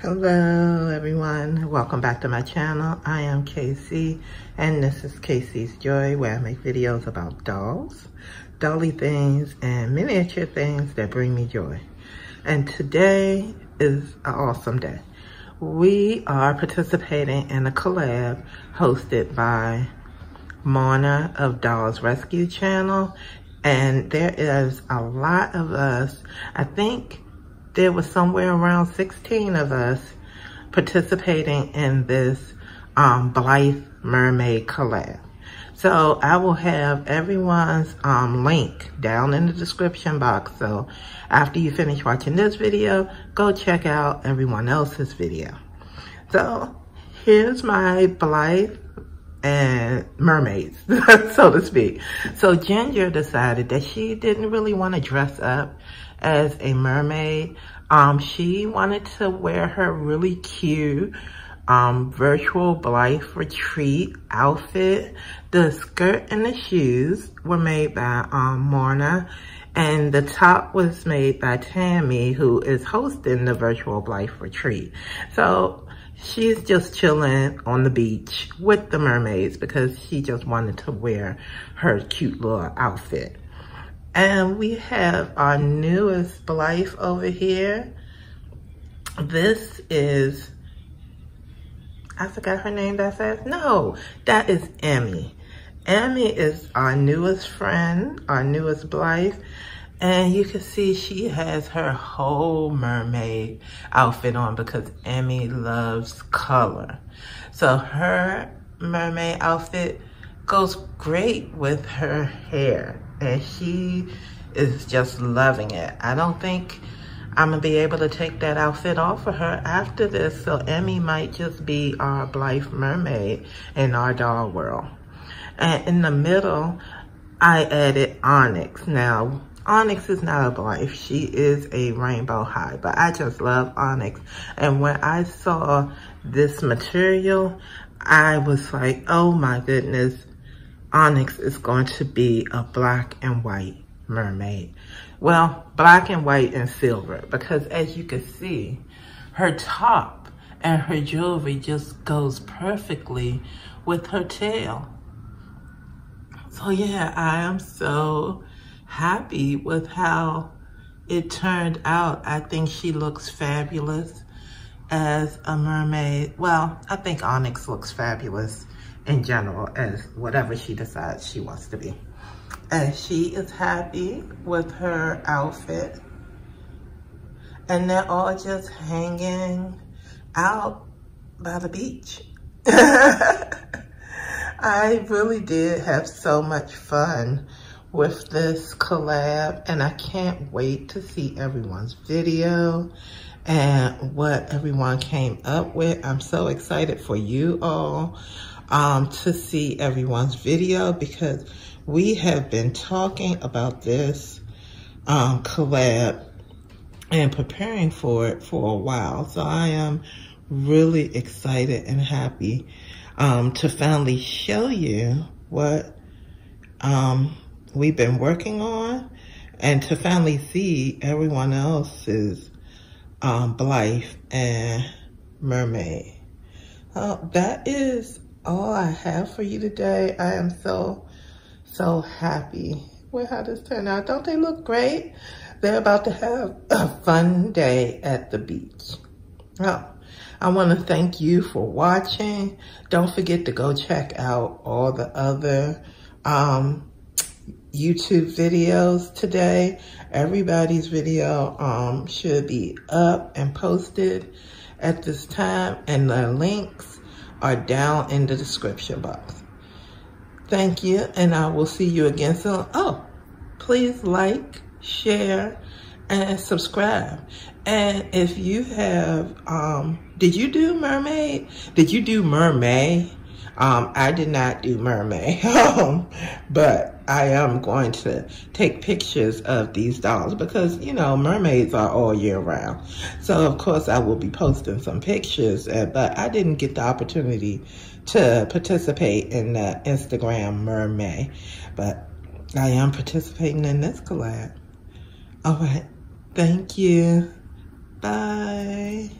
Hello everyone, welcome back to my channel. I am Casey and this is KSea's Joy where I make videos about dolls, dolly things, and miniature things that bring me joy. And today is an awesome day. We are participating in a collab hosted by Marna of Dolls Rescue Channel and there is a lot of us, I think there was somewhere around 16 of us participating in this um, Blythe Mermaid collab. So I will have everyone's um, link down in the description box. So after you finish watching this video, go check out everyone else's video. So here's my Blythe and mermaids, so to speak. So Ginger decided that she didn't really want to dress up as a mermaid. Um, she wanted to wear her really cute um, virtual Blythe retreat outfit. The skirt and the shoes were made by um, Marna. And the top was made by Tammy, who is hosting the virtual Blythe retreat. So she's just chilling on the beach with the mermaids because she just wanted to wear her cute little outfit. And we have our newest Blythe over here. This is, I forgot her name that says, No, that is Emmy. Emmy is our newest friend, our newest Blythe. And you can see she has her whole mermaid outfit on because Emmy loves color. So her mermaid outfit goes great with her hair and she is just loving it. I don't think I'm gonna be able to take that outfit off of her after this. So Emmy might just be our Blythe mermaid in our doll world. And in the middle, I added Onyx. Now, Onyx is not a Blythe. She is a rainbow high, but I just love Onyx. And when I saw this material, I was like, oh my goodness, Onyx is going to be a black and white mermaid. Well, black and white and silver, because as you can see, her top and her jewelry just goes perfectly with her tail. So yeah, I am so happy with how it turned out. I think she looks fabulous as a mermaid. Well, I think Onyx looks fabulous in general as whatever she decides she wants to be. And she is happy with her outfit. And they're all just hanging out by the beach. I really did have so much fun with this collab and I can't wait to see everyone's video and what everyone came up with. I'm so excited for you all um, to see everyone's video because we have been talking about this um, collab and preparing for it for a while. So I am really excited and happy um, to finally show you what um, we've been working on and to finally see everyone else's um, Blythe and Mermaid. Uh, that is all I have for you today. I am so, so happy with how this turned out. Don't they look great? They're about to have a fun day at the beach. Oh, I want to thank you for watching. Don't forget to go check out all the other um, YouTube videos today. Everybody's video um, should be up and posted at this time and the links are down in the description box. Thank you and I will see you again soon. Oh, please like, share, and subscribe. And if you have, um, did you do mermaid? Did you do mermaid? Um, I did not do mermaid, um, but I am going to take pictures of these dolls because, you know, mermaids are all year round. So, of course, I will be posting some pictures, uh, but I didn't get the opportunity to participate in the Instagram mermaid, but I am participating in this collab. All right. Thank you. Bye.